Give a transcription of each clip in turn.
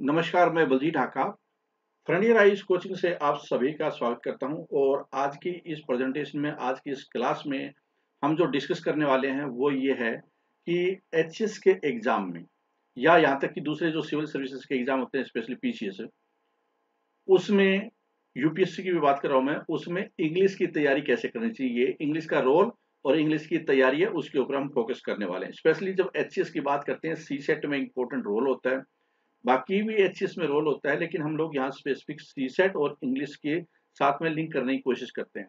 नमस्कार, मैं Baljeet Dhaka. Frontier Eyes coaching से आप सभी का स्वागत करता हूँ और आज की इस प्रेजेंटेशन में, आज की इस क्लास में हम जो डिस्कस करने वाले हैं, वो ये है कि एच के एग्ज़ाम में, या यहाँ तक कि दूसरे जो सिविल सर्विसेज़ के एग्ज़ाम होते हैं स्पेशली पीसीएस उसमें यूपीएससी की भी बात कर रहा हूँ मैं, उसमें इंग्लिश की तैयारी कैसे करनी चाहिए? इंग्लिश का रोल और इंग्लिश की तैयारी है, उसके ऊपर हम फोकस करने वाले हैं। स्पेशली जब एच की बात करते हैं सी सेट में इंपॉर्टेंट रोल होता है बाकी भी एच में रोल होता है, लेकिन हम लोग यहाँ स्पेसिफिक सी सेट और इंग्लिश के साथ में लिंक करने की कोशिश करते हैं।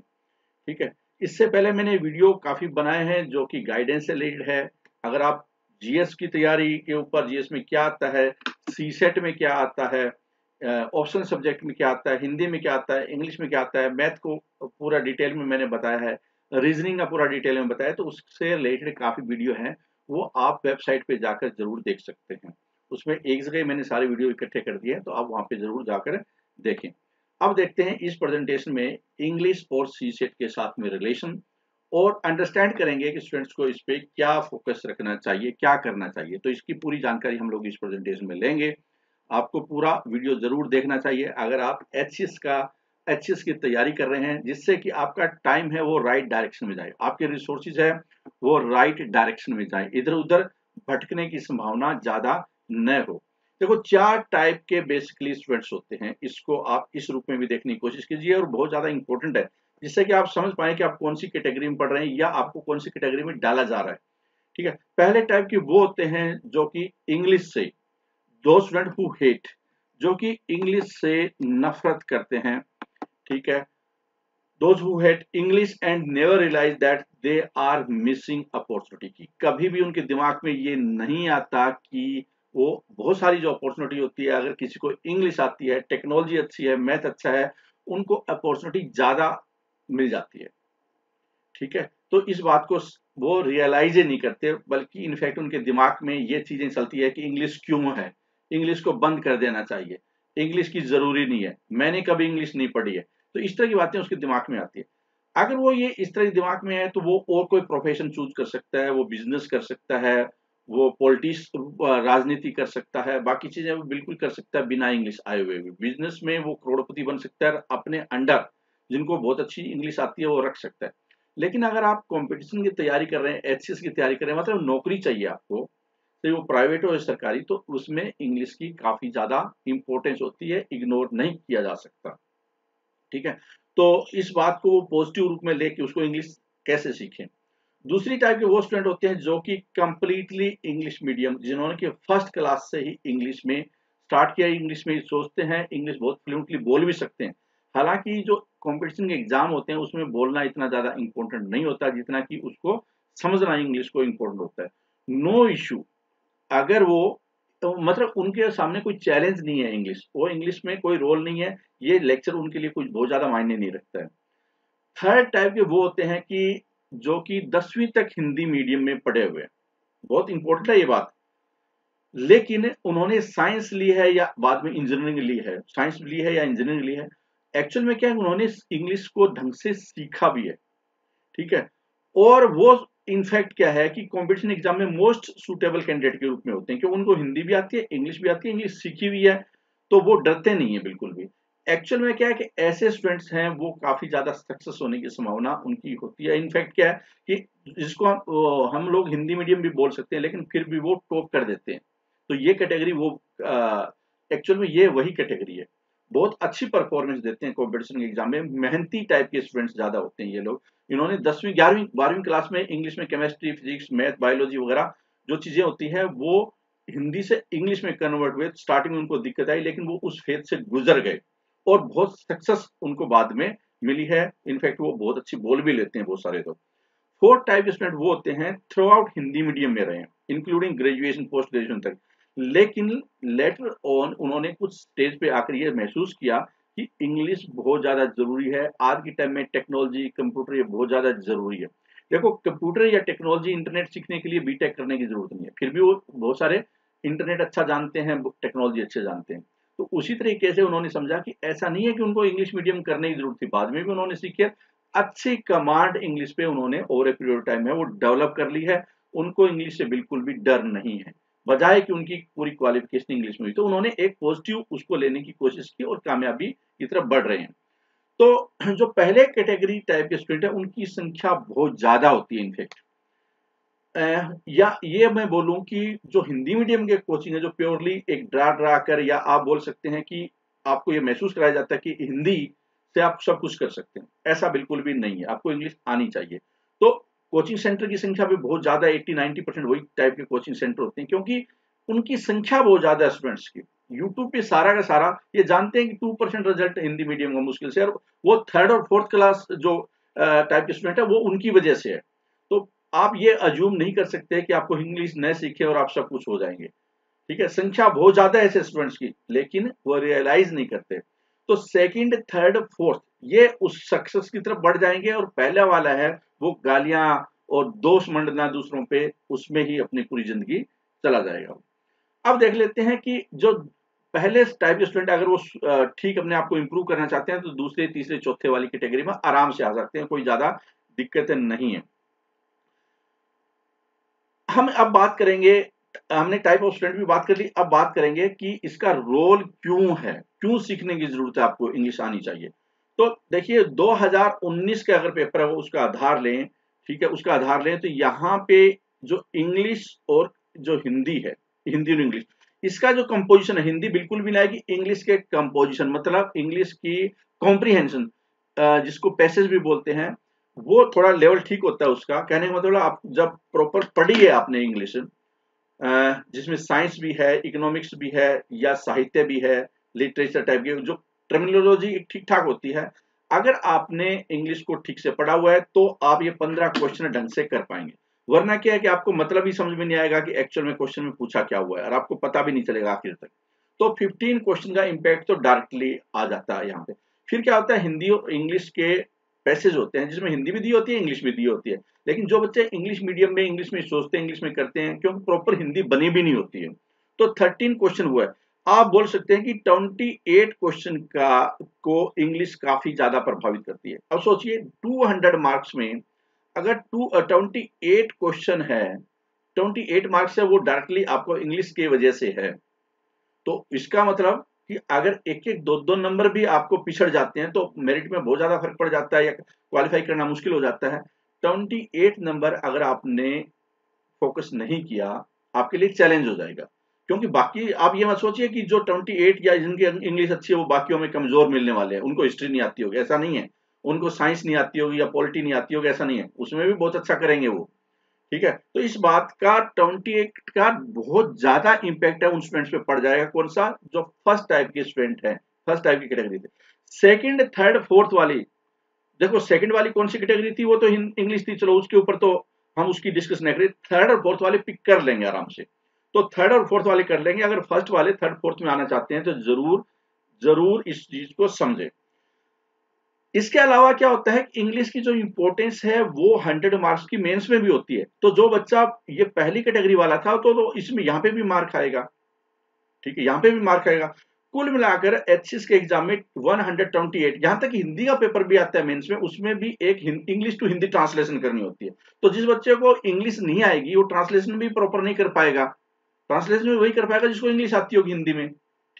ठीक है? इससे पहले मैंने वीडियो काफ़ी बनाए हैं जो कि गाइडेंस से रिलेटेड है। अगर आप जीएस की तैयारी के ऊपर जीएस में क्या आता है सी सेट में क्या आता है ऑप्शन सब्जेक्ट में क्या आता है, हिंदी में क्या आता है इंग्लिश में क्या आता है मैथ को पूरा डिटेल में मैंने बताया है रीजनिंग का पूरा डिटेल में बताया तो उससे रिलेटेड काफ़ी वीडियो हैं, वो आप वेबसाइट पे जाकर ज़रूर देख सकते हैं। उसमें एक जगह मैंने सारे वीडियो इकट्ठे कर दिए हैं तो आप वहाँ पे ज़रूर जाकर देखें। अब देखते हैं इस प्रेजेंटेशन में इंग्लिश और सी सेट के साथ में रिलेशन और अंडरस्टैंड करेंगे कि स्टूडेंट्स को इस पर क्या फोकस रखना चाहिए, क्या करना चाहिए। तो इसकी पूरी जानकारी हम लोग इस प्रेजेंटेशन में लेंगे। आपको पूरा वीडियो ज़रूर देखना चाहिए। अगर आप एच का एच की तैयारी कर रहे हैं, जिससे कि आपका टाइम है, वो राइट डायरेक्शन में जाए। आपके रिसोर्सेज है, वो राइट डायरेक्शन में जाए। इधर उधर भटकने की संभावना ज़्यादा न हो। देखो, चार टाइप के बेसिकली स्टूडेंट्स होते हैं। इसको आप इस रूप में भी देखने की कोशिश कीजिए और बहुत ज़्यादा इंपॉर्टेंट है, जिससे कि आप समझ पाए कि आप कौन सी कैटेगरी में पढ़ रहे हैं या आपको कौन सी कैटेगरी में डाला जा रहा है। ठीक है? पहले टाइप के वो होते हैं जो कि इंग्लिश से, दो स्टूडेंट हु हेट जो कि इंग्लिश से नफरत करते हैं। ठीक है? Those who had English and never realized that they are missing opportunity की कभी भी उनके दिमाग में ये नहीं आता कि वो बहुत सारी जो अपॉर्चुनिटी होती है, अगर किसी को इंग्लिश आती है टेक्नोलॉजी अच्छी है मैथ अच्छा है, उनको अपॉर्चुनिटी ज़्यादा मिल जाती है। ठीक है? तो इस बात को वो रियलाइज़ ही नहीं करते, बल्कि इनफैक्ट उनके दिमाग में ये चीज़ें चलती है कि इंग्लिश क्यों है? इंग्लिश को बंद कर देना चाहिए। इंग्लिश की ज़रूरी नहीं है। मैंने कभी इंग्लिश नहीं पढ़ी है। तो इस तरह की बातें उसके दिमाग में आती है। अगर वो ये इस तरह के दिमाग में है तो वो और कोई प्रोफेशन चूज़ कर सकता है, वो बिज़नेस कर सकता है वो पॉलिटिक्स राजनीति कर सकता है, बाकी चीज़ें वो बिल्कुल कर सकता है बिना इंग्लिश आए हुए भी। बिज़नेस में वो करोड़पति बन सकता है अपने अंडर जिनको बहुत अच्छी इंग्लिश आती है वो रख सकता है। लेकिन अगर आप कंपटीशन की तैयारी कर रहे हैं एच की तैयारी कर रहे हैं मतलब नौकरी चाहिए आपको तो वो प्राइवेट हो या सरकारी तो उसमें इंग्लिश की काफ़ी ज़्यादा इंपॉर्टेंस होती है इग्नोर नहीं किया जा सकता। ठीक है? तो इस बात को वो पॉजिटिव रूप में लेके उसको इंग्लिश कैसे सीखें? दूसरी टाइप के वो स्टूडेंट होते हैं जो कि कंप्लीटली इंग्लिश मीडियम जिन्होंने कि फ़र्स्ट क्लास से ही इंग्लिश में स्टार्ट किया इंग्लिश में सोचते हैं इंग्लिश बहुत फ्लुएंटली बोल भी सकते हैं। हालाँकि जो कॉम्पिटिशन के एग्ज़ाम होते हैं, उसमें बोलना इतना ज़्यादा इंपॉर्टेंट नहीं होता जितना कि उसको समझना इंग्लिश को इम्पोर्टेंट होता है। नो no इशू अगर वो तो मतलब उनके सामने कोई चैलेंज नहीं है इंग्लिश वो इंग्लिश में कोई रोल नहीं है, ये लेक्चर उनके लिए कुछ बहुत ज़्यादा मायने नहीं रखता है। थर्ड टाइप के वो होते हैं कि जो कि दसवीं तक हिंदी मीडियम में पढ़े हुए हैं। बहुत इंपॉर्टेंट है ये बात। लेकिन उन्होंने साइंस ली है या बाद में इंजीनियरिंग ली है? साइंस ली है या इंजीनियरिंग ली है? एक्चुअल में क्या है, उन्होंने इंग्लिश को ढंग से सीखा भी है। ठीक है? और वो इनफैक्ट क्या है कि कॉम्पिटिशन एग्ज़ाम में मोस्ट सुटेबल कैंडिडेट के रूप में होते हैं। क्योंकि उनको हिंदी भी आती है इंग्लिश भी आती है इंग्लिश सीखी हुई है तो वो डरते नहीं है बिल्कुल भी। एक्चुअल में क्या है कि ऐसे स्टूडेंट्स हैं वो काफ़ी ज़्यादा सक्सेस होने की संभावना उनकी होती है। इनफैक्ट क्या है कि जिसको हम, हम लोग हिंदी मीडियम भी बोल सकते हैं लेकिन फिर भी वो टॉप कर देते हैं। तो ये कैटेगरी वो एक्चुअल में ये वही कैटेगरी है। बहुत अच्छी परफॉर्मेंस देते हैं कॉम्पिटिशन के एग्ज़ाम में। मेहनती टाइप के स्टूडेंट्स ज़्यादा होते हैं ये लोग। इन्होंने दसवीं ग्यारहवीं बारहवीं क्लास में इंग्लिश में केमिस्ट्री फिजिक्स मैथ बायोलॉजी वगैरह जो चीज़ें होती है वो हिंदी से इंग्लिश में कन्वर्ट हुए स्टार्टिंग में उनको दिक्कत आई लेकिन वो उस फ़ेज़ से गुजर गए। और बहुत सक्सेस उनको बाद में मिली है। इनफैक्ट वो बहुत अच्छी बोल भी लेते हैं बहुत सारे तो फोर्थ टाइप स्टूडेंट वो होते हैं थ्रू आउट हिंदी मीडियम में रहे इंक्लूडिंग ग्रेजुएशन पोस्ट ग्रेजुएशन तक। लेकिन लेटर ऑन उन्होंने कुछ स्टेज पे आकर ये महसूस किया कि इंग्लिश बहुत ज़्यादा ज़रूरी है। आज के टाइम में टेक्नोलॉजी कंप्यूटर ये बहुत ज़्यादा ज़रूरी है। देखो कंप्यूटर या टेक्नोलॉजी इंटरनेट सीखने के लिए बीटेक करने की ज़रूरत नहीं है। फिर भी वो बहुत सारे इंटरनेट अच्छा जानते हैं टेक्नोलॉजी अच्छे जानते हैं। तो उसी तरीके से उन्होंने समझा कि ऐसा नहीं है कि उनको इंग्लिश मीडियम करने की ज़रूरत थी। बाद में भी उन्होंने सीखी अच्छी कमांड इंग्लिश पे उन्होंने ओवर ए पीरियड टाइम है वो डेवलप कर ली है। उनको इंग्लिश से बिल्कुल भी डर नहीं है। बजाय कि उनकी पूरी क्वालिफिकेशन इंग्लिश में हुई। तो उन्होंने एक पॉजिटिव उसको लेने की कोशिश की और कामयाबी की तरफ़ बढ़ रहे हैं। तो जो पहले कैटेगरी टाइप के स्टूडेंट है, उनकी संख्या बहुत ज़्यादा होती है इनफेक्ट या ये मैं बोलूँ कि जो हिंदी मीडियम के कोचिंग है, जो प्योरली एक ड्रा ड्रा कर या आप बोल सकते हैं कि आपको ये महसूस कराया जाता है कि हिंदी से आप सब कुछ कर सकते हैं। ऐसा बिल्कुल भी नहीं है। आपको इंग्लिश आनी चाहिए। तो कोचिंग सेंटर की संख्या भी बहुत ज़्यादा एट्टी नाइनटी परसेंट वही टाइप के कोचिंग सेंटर होते हैं, क्योंकि उनकी संख्या बहुत ज़्यादा है स्टूडेंट्स की। यूट्यूब पे सारा का सारा, ये जानते हैं कि two percent result Hindi medium का मुश्किल से, और वो थर्ड और फोर्थ क्लास जो टाइप के स्टूडेंट है, वो उनकी वजह से है। आप ये अज्यूम नहीं कर सकते कि आपको इंग्लिश न सीखे और आप सब कुछ हो जाएँगे। ठीक है? संख्या बहुत ज़्यादा है ऐसे स्टूडेंट्स की, लेकिन वो रियलाइज़ नहीं करते। तो सेकंड थर्ड फोर्थ ये उस सक्सेस की तरफ़ बढ़ जाएँगे और पहला वाला है, वो गालियाँ और दोष मंडना दूसरों पे, उसमें ही अपनी पूरी ज़िंदगी चला जाएगा। अब देख लेते हैं कि जो पहले टाइप के स्टूडेंट अगर वो ठीक अपने आप को इम्प्रूव करना चाहते हैं तो दूसरे, तीसरे, चौथे वाली कैटेगरी में आराम से आ सकते हैं, कोई ज़्यादा दिक्कतें नहीं है। हम अब बात करेंगे, हमने टाइप ऑफ़ स्टूडेंट भी बात कर ली, अब बात करेंगे कि इसका रोल क्यों है, क्यों सीखने की ज़रूरत है आपको, इंग्लिश आनी चाहिए। तो देखिए 2019 का अगर पेपर है, वो उसका आधार लें, ठीक है, उसका आधार लें तो यहाँ पे जो इंग्लिश और जो हिंदी है, हिंदी और इंग्लिश, इसका जो कंपोजिशन है, हिंदी बिल्कुल भी नहीं आएगी, इंग्लिश के कंपोजिशन मतलब इंग्लिश की कॉम्प्रीहेंशन जिसको पैसेज भी बोलते हैं वो थोड़ा लेवल ठीक होता है उसका। कहने का मतलब आप जब प्रॉपर पढ़ी है आपने इंग्लिश जिसमें साइंस भी है इकोनॉमिक्स भी है, या साहित्य भी है लिटरेचर टाइप की, जो टर्मिनोलॉजी ठीक ठाक होती है, अगर आपने इंग्लिश को ठीक से पढ़ा हुआ है तो आप ये पंद्रह क्वेश्चन ढंग से कर पाएँगे। वरना क्या है कि आपको मतलब ही समझ में नहीं आएगा कि एक्चुअल में क्वेश्चन में पूछा क्या हुआ है, और आपको पता भी नहीं चलेगा आखिर तक। तो 15 क्वेश्चन का इम्पैक्ट तो डायरेक्टली आ जाता है यहाँ पे। फिर क्या होता है, हिंदी और इंग्लिश के पैसेज होते हैं, जिसमें हिंदी भी दी होती है, इंग्लिश भी दी होती है। लेकिन जो बच्चे इंग्लिश मीडियम में, इंग्लिश में सोचते हैं, इंग्लिश में करते हैं, क्योंकि प्रॉपर हिंदी बनी भी नहीं होती है। तो थर्टीन क्वेश्चन हुआ है। आप बोल सकते हैं कि ट्वेंटी एट क्वेश्चन का, को इंग्लिश काफ़ी ज़्यादा प्रभावित करती है। अब सोचिए टू हंड्रेड मार्क्स में अगर टू ट्वेंटी एट क्वेश्चन है ट्वेंटी एट मार्क्स है, वो डायरेक्टली आपको इंग्लिश की वजह से है। तो इसका मतलब कि अगर एक एक दो दो नंबर भी आपको पिछड़ जाते हैं तो मेरिट में बहुत ज़्यादा फ़र्क पड़ जाता है या क्वालिफाई करना मुश्किल हो जाता है। ट्वेंटी एट नंबर अगर आपने फोकस नहीं किया, आपके लिए चैलेंज हो जाएगा। क्योंकि बाकी आप ये मत सोचिए कि जो ट्वेंटी एट या जिनकी इंग्लिश अच्छी है, वो बाकियों में कमज़ोर मिलने वाले हैं। उनको हिस्ट्री नहीं आती होगी, ऐसा नहीं है। उनको साइंस नहीं आती होगी या पॉलिटी नहीं आती होगी, ऐसा नहीं है। उसमें भी बहुत अच्छा करेंगे वो। ठीक है? तो इस बात का ट्वेंटी एट का बहुत ज़्यादा इंपैक्ट है, उन स्टूडेंट्स पे पड़ जाएगा कौन सा? जो फ़र्स्ट टाइप के स्टूडेंट है फ़र्स्ट टाइप की कैटेगरी थे सेकंड थर्ड फोर्थ वाली, देखो सेकंड वाली कौन सी कैटेगरी थी? वो तो इंग्लिश थी, चलो उसके ऊपर तो हम उसकी डिस्कस नहीं करें थर्ड और फोर्थ वाले पिक कर लेंगे आराम से। तो थर्ड और फोर्थ वाले कर लेंगे। अगर फ़र्स्ट वाले थर्ड फोर्थ में आना चाहते हैं तो ज़रूर ज़रूर इस चीज़ को समझे। इसके अलावा क्या होता है इंग्लिश की जो इंपॉर्टेंस है वो हंड्रेड मार्क्स की मेंस में भी होती है। तो जो बच्चा ये पहली कैटेगरी वाला था तो, तो इसमें यहाँ पे भी मार्क आएगा। ठीक है यहाँ पे भी मार्क आएगा। कुल मिलाकर एच के एग्ज़ाम में 128 यहाँ तक हिंदी का पेपर भी आता है मेंस में उसमें भी एक इंग्लिश टू हिंदी ट्रांसलेशन करनी होती है। तो जिस बच्चे को इंग्लिश नहीं आएगी वो ट्रांसलेशन भी प्रॉपर नहीं कर पाएगा। ट्रांसलेशन भी वही कर पाएगा जिसको इंग्लिश आती होगी हिंदी में।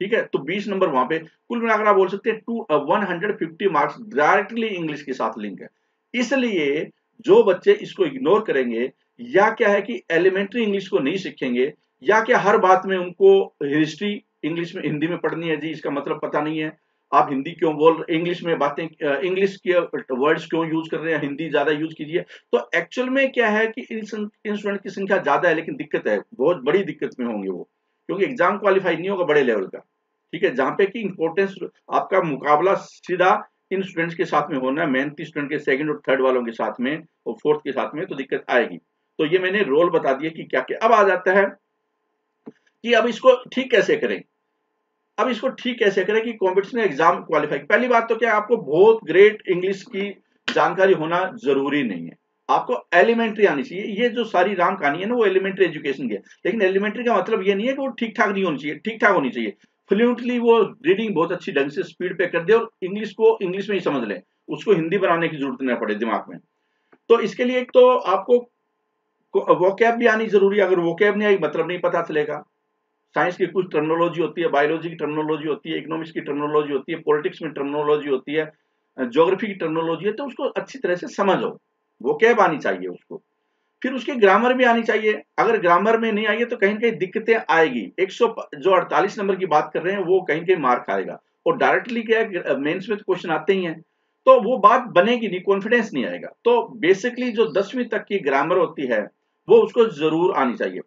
ठीक है? तो 20 नंबर वहाँ पे, कुल मिलाकर आप बोल सकते हैं to one hundred fifty marks directly English के साथ लिंक है। इसलिए जो बच्चे इसको इग्नोर करेंगे, या क्या है कि एलिमेंट्री इंग्लिश को नहीं सीखेंगे, या क्या हर बात में उनको हिस्ट्री इंग्लिश में, हिंदी में पढ़नी है जी, इसका मतलब पता नहीं है। आप हिंदी क्यों बोल रहे इंग्लिश में बातें इंग्लिश के वर्ड्स क्यों यूज़ कर रहे हैं, हिंदी ज़्यादा यूज़ कीजिए। तो एक्चुअल में क्या है कि इन स्टूडेंट की संख्या ज़्यादा है, लेकिन दिक्कत है, बहुत बड़ी दिक्कत में होंगे वो। क्योंकि एग्ज़ाम क्वालिफाई नहीं होगा बड़े लेवल का। ठीक है, जहाँ पे कि इंपॉर्टेंस आपका मुकाबला सीधा इन स्टूडेंट्स के साथ में होना है मेहनती स्टूडेंट के सेकंड और थर्ड वालों के साथ में और फोर्थ के साथ में तो दिक्कत आएगी। तो ये मैंने रोल बता दिया कि क्या क्या अब आ जाता है कि अब इसको ठीक कैसे करें? अब इसको ठीक कैसे करें कि कॉम्पिटिशन एग्ज़ाम क्वालिफाई पहली बात तो क्या आपको बहुत ग्रेट इंग्लिश की जानकारी होना ज़रूरी नहीं है। आपको एलिमेंट्री आनी चाहिए। ये जो सारी राम कहानी है ना, वो एलिमेंट्री एजुकेशन की है। लेकिन एलिमेंट्री का मतलब ये नहीं है कि वो ठीक ठाक नहीं होनी चाहिए ठीक ठाक होनी चाहिए। फ्लुएंटली वो रीडिंग बहुत अच्छी ढंग से स्पीड पे कर दे और इंग्लिश को इंग्लिश में ही समझ ले। उसको हिंदी बनाने की ज़रूरत नहीं पड़े दिमाग में। तो इसके लिए एक तो आपको वोकैब भी आनी ज़रूरी है। अगर वो कैब नहीं आई मतलब नहीं पता चलेगा। साइंस की कुछ टर्मोलॉजी होती है बायोलॉजी की टर्मोलॉजी होती है इकोनॉमिक्स की टर्मोलॉजी होती है पॉलिटिक्स में टर्मोलॉजी होती है ज्योग्राफी की टर्मोलॉजी है तो उसको अच्छी तरह से समझो। वो कैब आनी चाहिए उसको। फिर उसकी ग्रामर भी आनी चाहिए। अगर ग्रामर में नहीं आई है तो कहीं कहीं दिक्कतें आएगी। 100 जो 48 नंबर की बात कर रहे हैं, वो कहीं कहीं मार्क आएगा और डायरेक्टली क्या मेन्स में तो क्वेश्चन आते ही हैं। तो वो बात बनेगी नहीं कॉन्फिडेंस नहीं आएगा। तो बेसिकली जो दसवीं तक की ग्रामर होती है, वो उसको ज़रूर आनी चाहिए।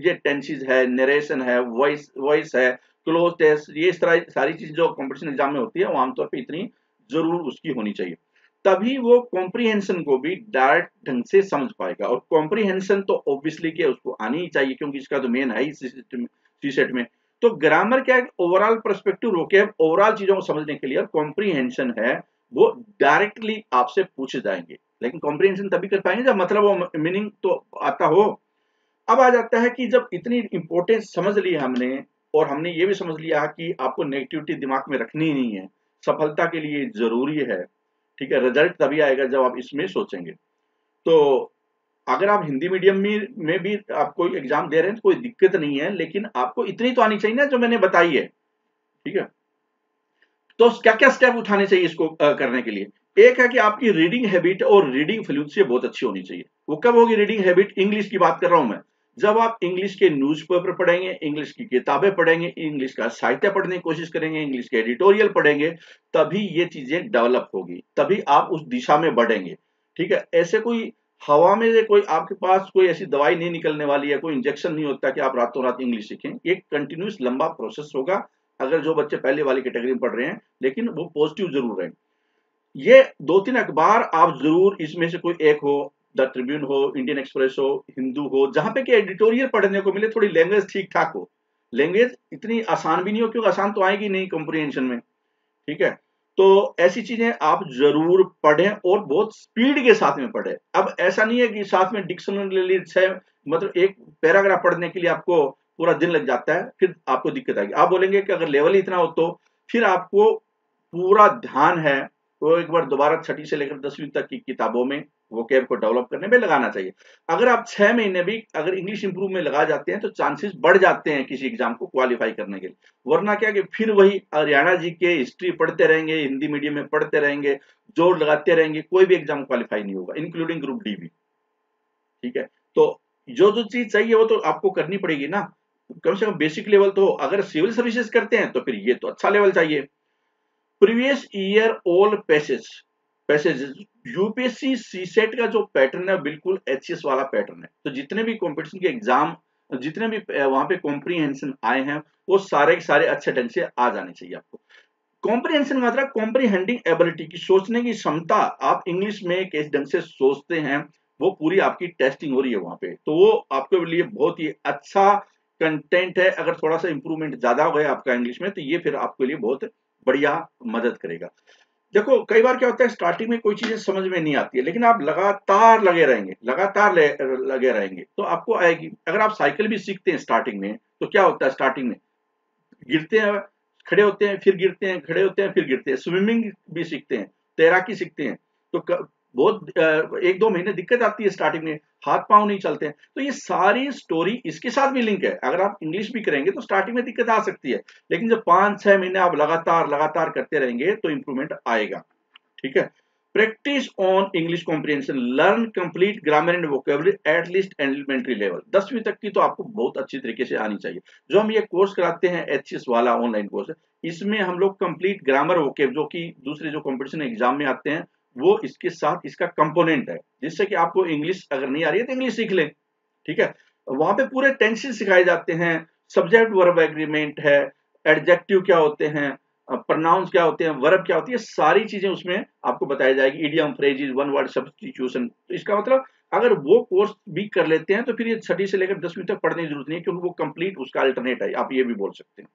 ये टेंसेज है नरेशन है वॉइस वॉइस है क्लोज टेस्ट ये इस तरह, सारी चीज़ जो कॉम्पिटिशन एग्ज़ाम में होती है, वो आमतौर पर इतनी ज़रूर उसकी होनी चाहिए। तभी वो कॉम्प्रीहेंशन को भी डायरेक्ट ढंग से समझ पाएगा। और कॉम्प्रीहेंशन तो ऑब्वियसली क्या उसको आनी ही चाहिए, क्योंकि इसका तो मेन है सी सेट में तो ग्रामर क्या है? ओवरऑल परस्पेक्टिव रोके ओवरऑल चीज़ों को समझने के लिए और कॉम्प्रीहेंशन है, वो डायरेक्टली आपसे पूछे जाएँगे। लेकिन कॉम्प्रीहेंशन तभी कर पाएँगे जब मतलब वो मीनिंग तो आता हो। अब आ जाता है कि जब इतनी इंपॉर्टेंस समझ ली हमने, और हमने ये भी समझ लिया कि आपको नेगेटिविटी दिमाग में रखनी ही नहीं है, सफलता के लिए ज़रूरी है ठीक है रिज़ल्ट तभी आएगा जब आप इसमें सोचेंगे। तो अगर आप हिंदी मीडियम में में भी आप कोई एग्ज़ाम दे रहे हैं तो कोई दिक्कत नहीं है, लेकिन आपको इतनी तो आनी चाहिए ना जो मैंने बताई है। ठीक है? तो क्या क्या स्टेप उठाने चाहिए इसको करने के लिए? एक है कि आपकी रीडिंग हैबिट और रीडिंग फ्लुएंसी बहुत अच्छी होनी चाहिए। वो कब होगी रीडिंग हैबिट इंग्लिश की बात कर रहा हूँ मैं। जब आप इंग्लिश के न्यूज़पेपर पढ़ेंगे इंग्लिश की किताबें पढ़ेंगे इंग्लिश का साहित्य पढ़ने की कोशिश करेंगे इंग्लिश के एडिटोरियल पढ़ेंगे, तभी ये चीज़ें डेवलप होगी, तभी आप उस दिशा में बढ़ेंगे। ठीक है? ऐसे कोई हवा में कोई आपके पास कोई ऐसी दवाई नहीं निकलने वाली है कोई इंजेक्शन नहीं होता कि आप रातों रात इंग्लिश सीखें, एक कंटिन्यूस लंबा प्रोसेस होगा, अगर जो बच्चे पहले वाली कैटेगरी में पढ़ रहे हैं, लेकिन वो पॉजिटिव ज़रूर है ये दो तीन अखबार आप ज़रूर इसमें से कोई एक हो द ट्रिब्यून हो, इंडियन एक्सप्रेस हो, हिंदू हो, जहाँ पे कि एडिटोरियल पढ़ने को मिले, थोड़ी लैंग्वेज ठीक ठाक हो। लैंग्वेज इतनी आसान भी नहीं हो, क्योंकि आसान तो आएगी नहीं कंप्रीहेंशन में। ठीक है? तो ऐसी चीज़ें आप ज़रूर पढ़ें और बहुत स्पीड के साथ में पढ़ें। अब ऐसा नहीं है कि साथ में डिक्शनरी है मतलब एक पैराग्राफ पढ़ने के लिए आपको पूरा दिन लग जाता है, फिर आपको दिक्कत आएगी। आप बोलेंगे कि अगर लेवल इतना हो तो फिर आपको पूरा ध्यान है तो एक बार दोबारा छठी से लेकर दसवीं तक की किताबों में वो कैब को डेवलप करने में लगाना चाहिए। अगर आप छह महीने भी अगर इंग्लिश इंप्रूव में लगा जाते हैं तो चांसेस बढ़ जाते हैं किसी एग्ज़ाम को क्वालिफाई करने के लिए। वरना क्या कि फिर वही हरियाणा जी के हिस्ट्री पढ़ते रहेंगे, हिंदी मीडियम में पढ़ते रहेंगे, ज़ोर लगाते रहेंगे, कोई भी एग्ज़ाम क्वालिफाई नहीं होगा इंक्लूडिंग ग्रुप डी भी। ठीक है? तो जो जो चीज़ चाहिए वो तो आपको करनी पड़ेगी ना। कम से कम बेसिक लेवल तो अगर सिविल सर्विसेज़ करते हैं तो फिर ये तो अच्छा लेवल चाहिए। Previous year old passage passage UPSC CSAT का जो पैटर्न है, बिल्कुल एच वाला पैटर्न है। तो जितने भी कॉम्पिटिशन के एग्ज़ाम जितने भी वहाँ पे कॉम्प्रीहेंशन आए हैं, वो सारे के सारे अच्छे ढंग से आ जाने चाहिए आपको। कॉम्प्रीहेंशन मतलब कॉम्प्रीहेंडिंग एबिलिटी की, सोचने की क्षमता, आप इंग्लिश में किस ढंग से सोचते हैं, वो पूरी आपकी टेस्टिंग हो रही है वहाँ पे। तो वो आपके लिए बहुत ही अच्छा कंटेंट है, अगर थोड़ा सा इंप्रूवमेंट ज़्यादा हो गया आपका इंग्लिश में तो ये फिर आपके लिए बहुत बढ़िया मदद करेगा। देखो, कई बार क्या होता है स्टार्टिंग में कोई चीज़ें समझ में नहीं आती है, लेकिन आप लगातार लगे रहेंगे, लगातार लगे रहेंगे तो आपको आएगी। अगर आप साइकिल भी सीखते हैं स्टार्टिंग में तो क्या होता है स्टार्टिंग में? गिरते हैं, खड़े होते हैं, फिर गिरते हैं, खड़े होते हैं, फिर गिरते हैं। स्विमिंग भी सीखते हैं, तैराकी सीखते हैं तो बहुत एक दो महीने दिक्कत आती है स्टार्टिंग में, हाथ पाँव नहीं चलते हैं। तो ये सारी स्टोरी इसके साथ भी लिंक है। अगर आप इंग्लिश भी करेंगे तो स्टार्टिंग में दिक्कत आ सकती है। लेकिन जब पाँच, छह महीने आप लगातार लगातार करते रहेंगे तो इंप्रूवमेंट आएगा। ठीक है? Practice on English comprehension learn complete grammar and vocabulary at least elementary level दसवीं तक की तो आपको बहुत अच्छी तरीके से आनी चाहिए। जो हम ये कोर्स कराते हैं एचएस वाला ऑनलाइन कोर्स इसमें हम लोग कंप्लीट ग्रामर वोकेब जो कि दूसरे जो कॉम्पिटिशन एग्ज़ाम में आते हैं वो इसके साथ इसका कंपोनेंट है, जिससे कि आपको इंग्लिश अगर नहीं आ रही है तो इंग्लिश सीख लें, ठीक है? वहाँ पे पूरे टेंशन सिखाए जाते हैं सब्जेक्ट वर्ब एग्रीमेंट है एडजेक्टिव क्या होते हैं प्रनाउंस क्या होते हैं वर्ब क्या होती है, सारी चीज़ें उसमें आपको बताई जाएगी idiom phrases one word substitution तो इसका मतलब अगर वो कोर्स भी कर लेते हैं तो फिर ये छठी से लेकर दसवीं तक पढ़ने की ज़रूरत नहीं है, क्योंकि वो कंप्लीट उसका अल्टरनेट है, आप ये भी बोल सकते हैं,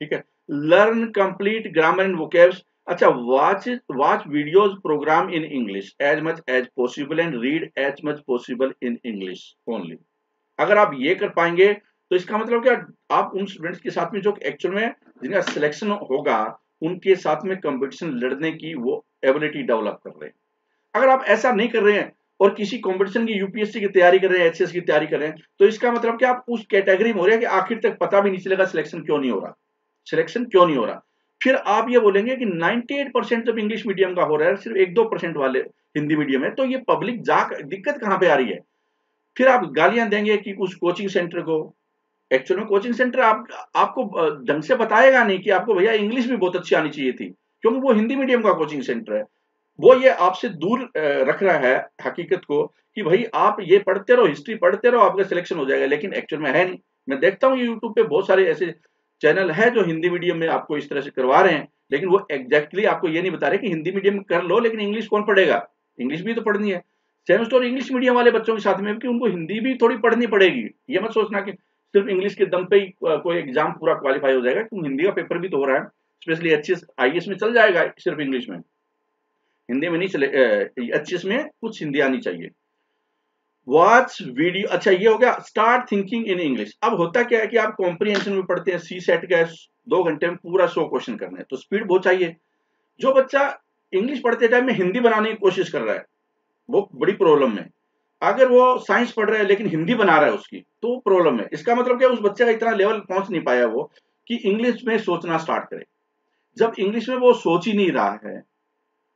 ठीक है? Learn complete grammar and vocabs अच्छा watch watch videos programme in English as much as possible and read as much possible in English only अगर आप ये कर पाएँगे तो इसका मतलब क्या? आप उन स्टूडेंट्स के साथ में जो एक्चुअल में जिनका सिलेक्शन होगा, उनके साथ में कंपटीशन लड़ने की वो एबिलिटी डेवलप कर रहे हैं। अगर आप ऐसा नहीं कर रहे हैं और किसी कंपटीशन की यूपीएससी की तैयारी कर रहे हैं एचएस की तैयारी कर रहे हैं तो इसका मतलब कि आप उस कैटेगरी में हो रहे हैं कि आखिर तक पता भी नहीं चलेगा सिलेक्शन क्यों नहीं हो रहा। सिलेक्शन क्यों नहीं हो रहा? फिर आप ये बोलेंगे कि 98 परसेंट जब इंग्लिश मीडियम का हो रहा है, सिर्फ़ एक दो परसेंट वाले हिंदी मीडियम है तो ये पब्लिक जा दिक्कत कहाँ पे आ रही है? फिर आप गालियाँ देंगे कि उस कोचिंग सेंटर को। एक्चुअल में कोचिंग सेंटर आप, आपको ढंग से बताएगा नहीं कि आपको भैया इंग्लिश भी बहुत अच्छी आनी चाहिए थी, क्योंकि वो हिंदी मीडियम का कोचिंग सेंटर है। वो ये आपसे दूर रख रहा है हकीकत को कि भाई आप ये पढ़ते रहो हिस्ट्री पढ़ते रहो, आपका सिलेक्शन हो जाएगा, लेकिन एक्चुअल में है नहीं। मैं देखता हूँ यूट्यूब पे बहुत सारे ऐसे चैनल है जो हिंदी मीडियम में आपको इस तरह से करवा रहे हैं, लेकिन वो एग्जैक्टली आपको ये नहीं बता रहे कि हिंदी मीडियम में कर लो, लेकिन इंग्लिश कौन पढ़ेगा? इंग्लिश भी तो पढ़नी है। सेम स्टोर इंग्लिश मीडियम वाले बच्चों के साथ में कि उनको हिंदी भी थोड़ी पढ़नी पड़ेगी। ये मत सोचना कि सिर्फ़ इंग्लिश के दम पे ही कोई एग्ज़ाम पूरा क्वालिफाई हो जाएगा। क्योंकि हिंदी का पेपर भी तो हो रहा है। स्पेशली एच आई में चल जाएगा सिर्फ़ इंग्लिश में। हिंदी में नहीं चले एच में कुछ हिंदी आनी चाहिए। वॉच वीडियो अच्छा ये हो गया स्टार्ट थिंकिंग इन इंग्लिश अब होता क्या है कि आप कॉम्प्रीहेंशन में पढ़ते हैं सी सेट का दो घंटे में पूरा सौ क्वेश्चन करना है तो स्पीड बहुत चाहिए। जो बच्चा इंग्लिश पढ़ते टाइम में हिंदी बनाने की कोशिश कर रहा है, वो बड़ी प्रॉब्लम है। अगर वो साइंस पढ़ रहा है, लेकिन हिंदी बना रहा है उसकी तो प्रॉब्लम है। इसका मतलब क्या उस बच्चे का इतना लेवल पहुँच नहीं पाया वो, कि इंग्लिश में सोचना स्टार्ट करे। जब इंग्लिश में वो सोच ही नहीं रहा है,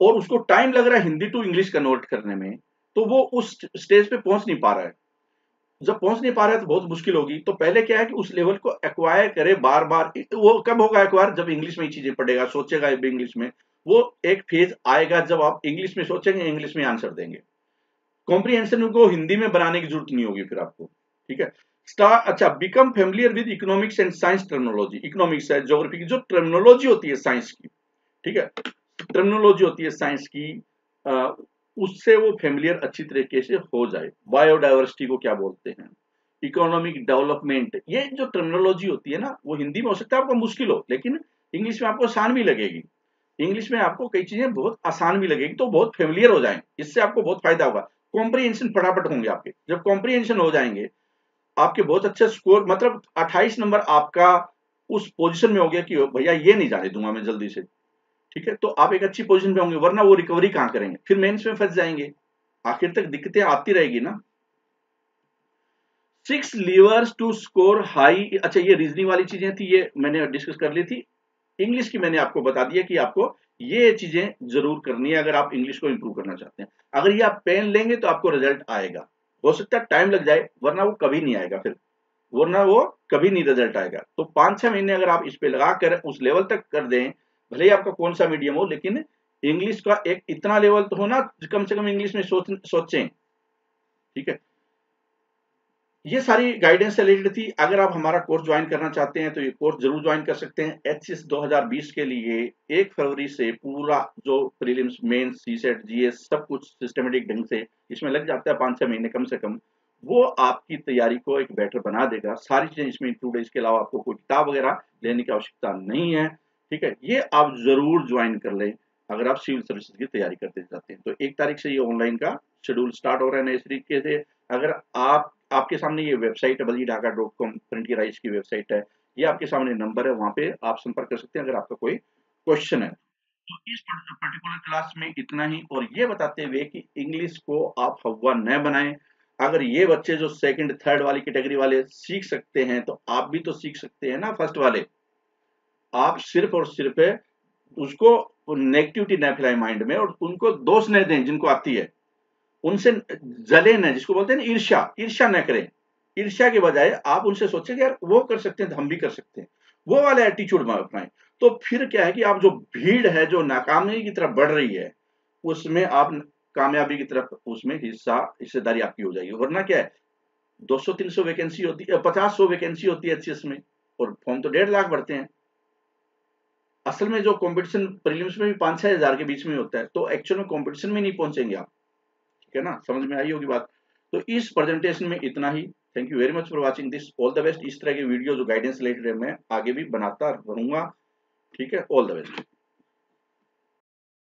और उसको टाइम लग रहा है हिंदी टू इंग्लिश कन्वर्ट करने में तो वो उस स्टेज पे पहुँच नहीं पा रहा है। जब पहुँच नहीं पा रहा है तो बहुत मुश्किल होगी। तो पहले क्या है कि उस लेवल को एक्वायर करे बार बार वो कब होगा एक्वायर जब इंग्लिश में ही चीज़ें पढ़ेगा, सोचेगा इंग्लिश में। वो एक फ़ेज़ आएगा जब आप इंग्लिश में सोचेंगे इंग्लिश में आंसर देंगे। कॉम्प्रीहेंशन को हिंदी में बनाने की ज़रूरत नहीं होगी फिर आपको। ठीक है? स्टार अच्छा become familiar with economics and science terminology economics है जोग्राफी की जो टर्मिनोलॉजी होती है साइंस की। ठीक है? टर्मिनोलॉजी होती है साइंस की उससे वो फेमिलियर अच्छी तरीके से हो जाए। बायोडाइवर्सिटी को क्या बोलते हैं? इकोनॉमिक डेवलपमेंट ये जो टर्मिनोलॉजी होती है ना, वो हिंदी में हो सकता है आपको मुश्किल हो, लेकिन इंग्लिश में आपको आसान भी लगेगी। इंग्लिश में आपको कई चीज़ें बहुत आसान भी लगेगी तो बहुत फेमिलियर हो जाएँगे इससे आपको बहुत फ़ायदा होगा। कॉम्प्रीहेंशन फटाफट होंगे आपके। जब कॉम्प्रीहेंशन हो जाएँगे, आपके बहुत अच्छे स्कोर मतलब 28 नंबर आपका उस पोजीशन में हो गया कि भैया ये नहीं जाने दूँगा मैं जल्दी से। ठीक है? तो आप एक अच्छी पोजीशन पे होंगे, वरना वो रिकवरी कहाँ करेंगे? फिर मेंस में फंस जाएँगे। आखिर तक दिक्कतें आती रहेगी ना? Six levers to score high अच्छा ये रीजनिंग वाली चीज़ें थी, ये मैंने डिस्कस कर ली थी। इंग्लिश की मैंने आपको बता दिया कि आपको ये चीज़ें ज़रूर करनी है अगर आप इंग्लिश को इंप्रूव करना चाहते हैं। अगर ये आप पेन लेंगे तो आपको रिज़ल्ट आएगा। हो सकता है टाइम लग जाए, वरना वो कभी नहीं आएगा फिर। वरना वो कभी नहीं रिज़ल्ट आएगा। तो पाँच छह महीने अगर आप इस पे लगा कर उस लेवल तक कर दें भले ही आपका कौन सा मीडियम हो, लेकिन इंग्लिश का एक इतना लेवल तो होना कम से कम इंग्लिश में सोच, सोचें। ठीक है? ये सारी गाइडेंस रिलेटेड थी। अगर आप हमारा कोर्स ज्वाइन करना चाहते हैं तो ये कोर्स ज़रूर ज्वाइन कर सकते हैं। एच एस दो के लिए एक फरवरी से पूरा जो प्रीलिम्स मेन सी सेट जी सब कुछ सिस्टमेटिक ढंग से इसमें लग जाता है, पाँच छह महीने कम से कम। वो आपकी तैयारी को एक बेटर बना देगा। सारी चीज़ें इसमें इंक्लूड है। इसके अलावा आपको कोई किताब वगैरह लेने की आवश्यकता नहीं है। ठीक है, ये आप ज़रूर ज्वाइन कर लें अगर आप सिविल सर्विसेज़ की तैयारी करते जाते हैं। तो एक तारीख से ये ऑनलाइन का शेड्यूल स्टार्ट हो रहा है नए तरीके से। अगर आप, आपके सामने ये वेबसाइट है Bali Dhaka dot com Frontier Rise की वेबसाइट है, ये आपके सामने नंबर है, वहाँ पे आप संपर्क कर सकते हैं अगर आपका कोई क्वेश्चन है। तो इस पर्टिकुलर क्लास में इतना ही, और ये बताते हुए कि इंग्लिश को आप हवा न बनाएँ। अगर ये बच्चे जो सेकंड थर्ड वाली कैटेगरी वाले सीख सकते हैं तो आप भी तो सीख सकते हैं ना फ़र्स्ट वाले। आप सिर्फ़ और सिर्फ़ उसको नेगेटिविटी न फैलाए माइंड में और उनको दोष न दें जिनको आती है। उनसे जले न, जिसको बोलते हैं ईर्ष्या ईर्ष्या न करें। ईर्ष्या के बजाय आप उनसे सोचें यार वो कर सकते हैं तो हम भी कर सकते हैं। वो वाले एटीट्यूड अपनाएँ। तो फिर क्या है कि आप जो भीड़ है, जो नाकामी की तरफ़ बढ़ रही है, उसमें आप कामयाबी की तरफ़ उसमें हिस्सा, हिस्सेदारी आपकी हो जाएगी। वरना क्या है 200-300 वैकेंसी होती है पचास सौ वैकेंसी होती है एच में और फॉर्म तो डेढ़ लाख भरते हैं। असल में जो कंपटीशन प्रीलिम्स में भी पाँच छह हज़ार के बीच में होता है तो एक्चुअल में कंपटीशन में नहीं पहुँचेंगे आप। ठीक है ना? समझ में आई होगी बात? तो इस प्रेजेंटेशन में इतना ही। Thank you very much for watching this all the best इस तरह के वीडियो जो गाइडेंस रिलेटेड है मैं आगे भी बनाता रहूँगा। ठीक है? All the best